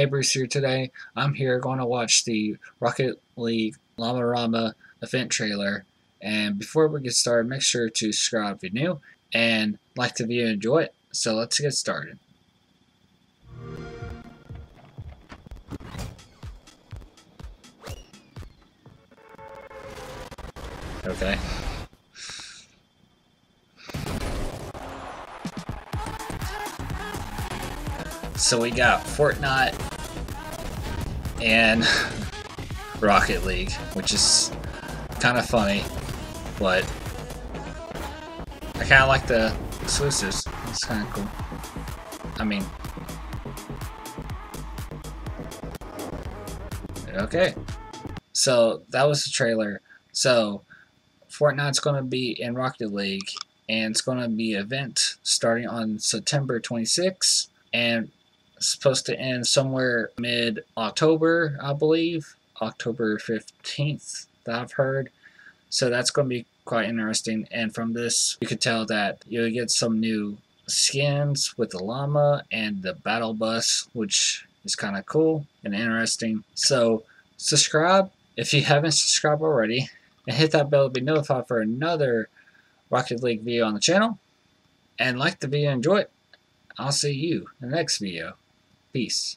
Hey Bruce here today. I'm here going to watch the Rocket League Llama Rama event trailer. And before we get started, make sure to subscribe if you're new and like the video and enjoy it. So let's get started. Okay. So we got Fortnite and Rocket League, which is kind of funny, but I kind of like the exclusives. It's kind of cool. I mean, okay. So that was the trailer. So Fortnite's going to be in Rocket League, and it's going to be an event starting on September 26th, and supposed to end somewhere mid October, I believe. October 15th, that I've heard. So that's going to be quite interesting. And from this, you could tell that you'll get some new skins with the llama and the battle bus, which is kind of cool and interesting. So subscribe if you haven't subscribed already, and hit that bell to be notified for another Rocket League video on the channel. And like the video, enjoy it. I'll see you in the next video. Peace.